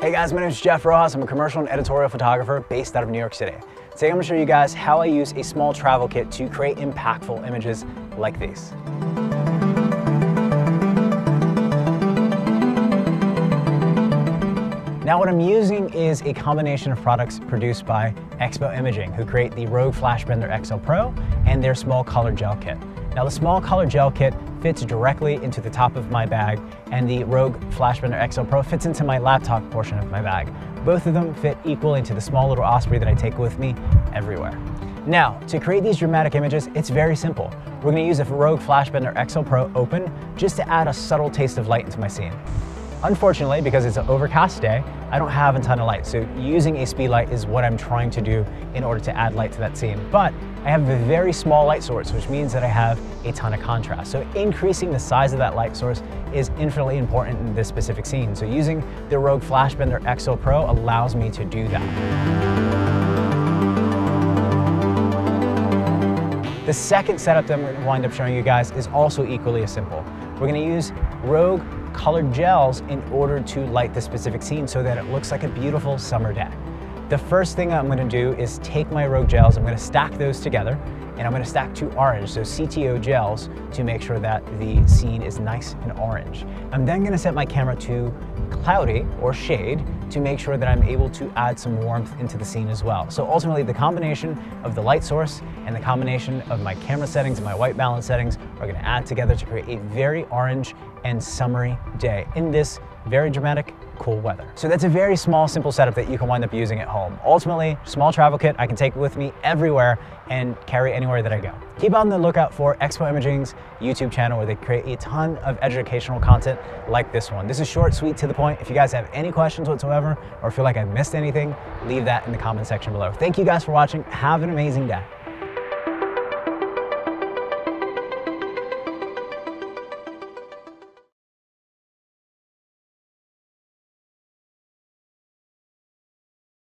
Hey guys, my name is Jeff Rojas. I'm a commercial and editorial photographer based out of New York City. Today I'm to show you guys how I use a small travel kit to create impactful images like these. Now what I'm using is a combination of products produced by Expo Imaging, who create the Rogue FlashBender XL Pro and their small color gel kit. Now the small color gel kit fits directly into the top of my bag and the Rogue Flashbender XL Pro fits into my laptop portion of my bag. Both of them fit equally into the small little Osprey that I take with me everywhere. Now, to create these dramatic images, it's very simple. We're gonna use a Rogue Flashbender XL Pro open just to add a subtle taste of light into my scene. Unfortunately, because it's an overcast day, I don't have a ton of light. So using a speed light is what I'm trying to do in order to add light to that scene. But I have a very small light source, which means that I have a ton of contrast. So increasing the size of that light source is infinitely important in this specific scene. So using the Rogue FlashBender XL Pro allows me to do that. The second setup that I'm going to wind up showing you guys is also equally as simple. We're going to use Rogue colored gels in order to light the specific scene so that it looks like a beautiful summer day. The first thing I'm gonna do is take my Rogue gels, I'm gonna stack those together, and I'm gonna stack two orange, so CTO gels, to make sure that the scene is nice and orange. I'm then gonna set my camera to cloudy or shade to make sure that I'm able to add some warmth into the scene as well. So ultimately the combination of the light source and the combination of my camera settings and my white balance settings are gonna add together to create a very orange and summery day in this very dramatic cool weather. So that's a very small, simple setup that you can wind up using at home. Ultimately, small travel kit I can take with me everywhere and carry anywhere that I go. Keep on the lookout for Expo Imaging's YouTube channel where they create a ton of educational content like this one. This is short, sweet, to the point. If you guys have any questions whatsoever or feel like I missed anything, leave that in the comment section below. Thank you guys for watching. Have an amazing day.